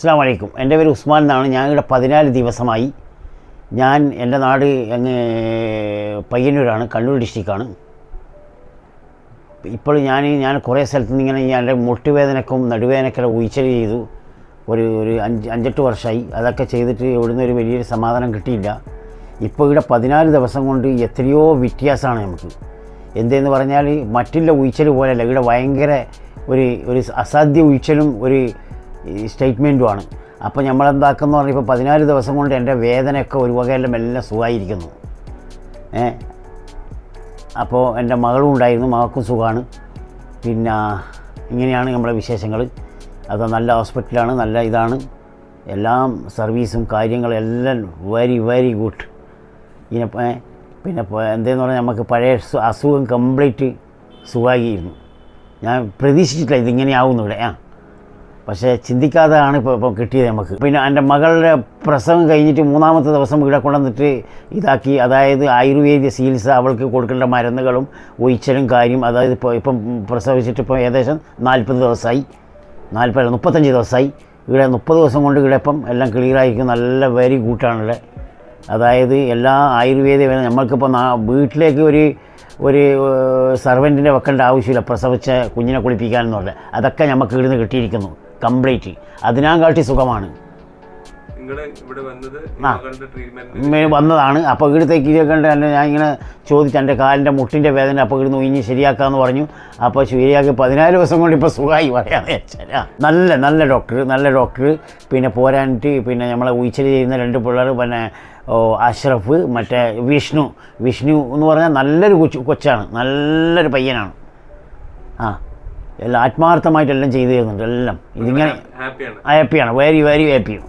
അസ്സാം വലൈക്കും എന്റെ പേര് ഉസ്മാൻ എന്നാണ്. ഞാൻ ഇവിടെ പതിനാല് ദിവസമായി ഞാൻ എന്റെ നാട് അങ്ങ് പയ്യന്നൂരാണ് കണ്ണൂർ ഡിസ്ട്രിക്റ്റാണ്. ഇപ്പോൾ ഞാൻ ഞാൻ കുറേ സ്ഥലത്ത് നിന്ന് ഇങ്ങനെ എന്റെ മുട്ടുവേദനക്കും നടുവേദനക്കൊക്കെ ഉയിച്ചൽ ചെയ്തു. ഒരു ഒരു അഞ്ച് അഞ്ചെട്ട് വർഷമായി. അതൊക്കെ ചെയ്തിട്ട് ഇവിടുന്ന് ഒരു വലിയൊരു സമാധാനം കിട്ടിയില്ല. ഇപ്പോൾ ഇവിടെ പതിനാല് ദിവസം കൊണ്ട് എത്രയോ വ്യത്യാസമാണ് നമുക്ക്. എന്തെന്ന് പറഞ്ഞാൽ മറ്റുള്ള ഉയിച്ചൽ പോലെയല്ല. ഇവിടെ ഭയങ്കര ഒരു ഒരു അസാധ്യ ഉയിച്ചലും ഒരു സ്റ്റേറ്റ്മെന്റുമാണ് അപ്പോൾ നമ്മളെന്താക്കുന്ന പറഞ്ഞാൽ ഇപ്പോൾ പതിനാല് ദിവസം കൊണ്ട് എന്റെ വേദനയൊക്കെ ഒരു വകയെല്ലാം എല്ലാം സുഖമായിരിക്കുന്നു ഏ? അപ്പോൾ എന്റെ മകളും ഉണ്ടായിരുന്നു മകൾക്കും സുഖമാണ് പിന്നെ ഇങ്ങനെയാണ് നമ്മളെ വിശേഷങ്ങൾ അത് നല്ല ഹോസ്പിറ്റലാണ് നല്ല ഇതാണ്. എല്ലാം സർവീസും കാര്യങ്ങളും എല്ലാം വെരി വെരി ഗുഡ്. ഇങ്ങനെ പിന്നെ എന്തെന്ന് പറഞ്ഞാൽ നമുക്ക് പഴയ അസുഖം കംപ്ലീറ്റ് സുഖമായിരുന്നു ഞാൻ പ്രതീക്ഷിച്ചിട്ടില്ല ഇതിങ്ങനെയാവുന്നു ഇവിടെ ആ. പക്ഷേ ചിന്തിക്കാതെയാണ് ഇപ്പോൾ ഇപ്പോൾ കിട്ടിയത് നമുക്ക്. പിന്നെ എന്റെ മകളുടെ പ്രസവം കഴിഞ്ഞിട്ട് മൂന്നാമത്തെ ദിവസം ഇവിടെ കൊണ്ടുവന്നിട്ട് ഇതാക്കി. അതായത് ആയുർവേദ ചികിത്സ അവൾക്ക് കൊടുക്കേണ്ട മരുന്നുകളും ഒഴിച്ചലും കാര്യം അതായത് ഇപ്പോൾ ഇപ്പം പ്രസവിച്ചിട്ട് ഇപ്പോൾ ഏകദേശം നാൽപ്പത് ദിവസമായി. നാൽപ്പത് മുപ്പത്തഞ്ച് ദിവസമായി. ഇവിടെ മുപ്പത് ദിവസം കൊണ്ട് ഇവിടെ ഇപ്പം എല്ലാം ക്ലിയറായിരിക്കും നല്ല വെരി ഗുഡാണല്ലേ അതായത് എല്ലാ ആയുർവേദ നമ്മൾക്കിപ്പോൾ വീട്ടിലേക്ക് ഒരു ഒരു സർവന്റിനെ വെക്കേണ്ട ആവശ്യമില്ല. പ്രസവിച്ച കുഞ്ഞിനെ കുളിപ്പിക്കാനെന്ന് പറഞ്ഞാൽ അതൊക്കെ നമുക്ക് ഇവിടുന്ന് കിട്ടിയിരിക്കുന്നു. കംപ്ലീറ്റ് അതിനാൻ കാട്ടി സുഖമാണ് വന്നതാണ്. അപ്പോൾ ഇവിടുത്തേക്ക് ഇതൊക്കെ ഉണ്ട് എന്റെ ഞാൻ ഇങ്ങനെ ചോദിച്ചു എന്റെ കാലിന്റെ മുട്ടിന്റെ വേദന അപ്പോൾ ഇവിടുന്ന് ഇനി ശരിയാക്കാമെന്ന് പറഞ്ഞു. അപ്പോൾ ശരിയാക്കി പതിനാല് ദിവസം കൊണ്ട് ഇപ്പോൾ സുഖമായി പറയാമെന്ന് വെച്ചാൽ നല്ല നല്ല ഡോക്ടർ നല്ല ഡോക്ടർ. പിന്നെ പോരാനിട്ട് പിന്നെ നമ്മളെ ഉയിച്ചിൽ ചെയ്യുന്ന രണ്ട് പിള്ളേർ പിന്നെ അഷ്റഫ് മറ്റേ വിഷ്ണു. വിഷ്ണു എന്ന് പറഞ്ഞാൽ നല്ലൊരു കൊച്ചു കൊച്ചാണ്. നല്ലൊരു പയ്യനാണ്. ആ. എല്ലാം ആത്മാർത്ഥമായിട്ടെല്ലാം ചെയ്തു തരുന്നുണ്ട് എല്ലാം. ഇതിങ്ങനെ ഹാപ്പിയാണ് വെരി വെരി ഹാപ്പിയാണ്